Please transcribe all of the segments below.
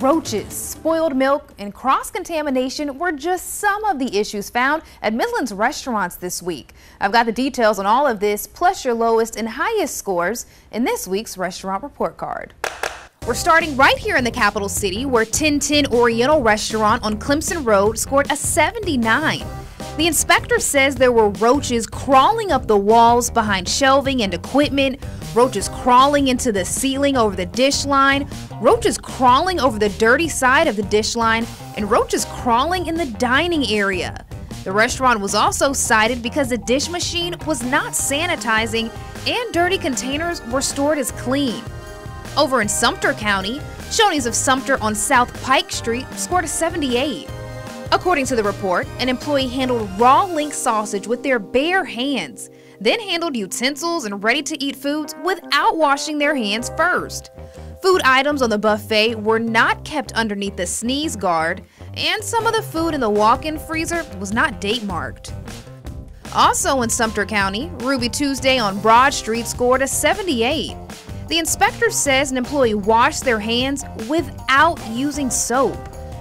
Roaches, spoiled milk, and cross-contamination were just some of the issues found at Midland's restaurants this week. I've got the details on all of this, plus your lowest and highest scores in this week's restaurant report card. We're starting right here in the capital city, where 1010 Oriental Restaurant on Clemson Road scored a 79. The inspector says there were roaches crawling up the walls behind shelving and equipment, roaches crawling into the ceiling over the dish line, roaches crawling over the dirty side of the dish line, and roaches crawling in the dining area. The restaurant was also cited because the dish machine was not sanitizing and dirty containers were stored as clean. Over in Sumter County, Shoney's of Sumter on South Pike Street scored a 78. According to the report, an employee handled raw link sausage with their bare hands, then handled utensils and ready to eat foods without washing their hands first. Food items on the buffet were not kept underneath the sneeze guard, and some of the food in the walk in freezer was not date marked. Also in Sumter County, Ruby Tuesday on Broad Street scored a 78. The inspector says an employee washed their hands without using soap.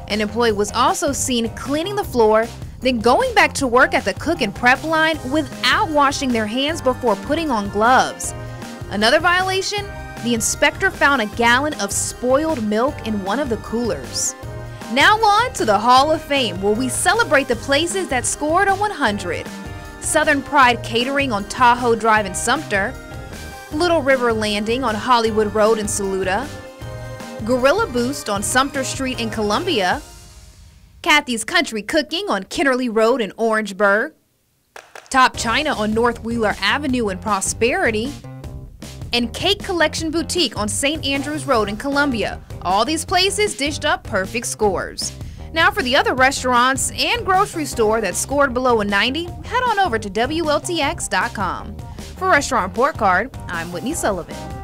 An employee was also seen cleaning the floor, then going back to work at the cook and prep line without washing their hands before putting on gloves. Another violation the inspector found a gallon of spoiled milk in one of the coolers. Now on to the Hall of Fame, where we celebrate the places that scored a 100. Southern Pride Catering on Tahoe Drive in Sumter, Little River Landing on Hollywood Road in Saluda, Gorilla Boost on Sumter Street in Columbia, Kathy's Country Cooking on Kennerly Road in Orangeburg, Top China on North Wheeler Avenue in Prosperity, and Cake Collection Boutique on St. Andrews Road in Columbia. All these places dished up perfect scores. Now, for the other restaurants and grocery store that scored below a 90, head on over to WLTX.com. For Restaurant Report Card, I'm Whitney Sullivan.